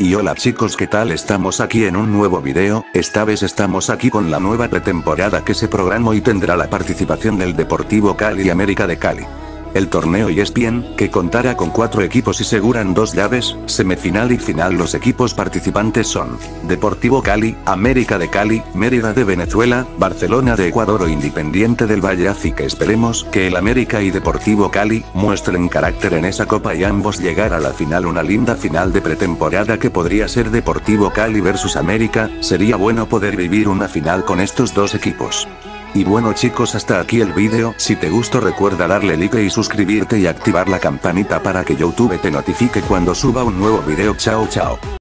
Y hola chicos qué tal estamos aquí en un nuevo video, esta vez estamos aquí con la nueva pretemporada que se programó y tendrá la participación del Deportivo Cali y América de Cali. El torneo ESPN, que contará con cuatro equipos y seguran dos llaves, semifinal y final los equipos participantes son, Deportivo Cali, América de Cali, Mérida de Venezuela, Barcelona de Ecuador o Independiente del Valle así que esperemos que el América y Deportivo Cali, muestren carácter en esa copa y ambos llegar a la final una linda final de pretemporada que podría ser Deportivo Cali versus América, sería bueno poder vivir una final con estos dos equipos. Y bueno chicos hasta aquí el vídeo, si te gustó recuerda darle like y suscribirte y activar la campanita para que Youtube te notifique cuando suba un nuevo vídeo chao chao.